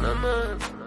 my.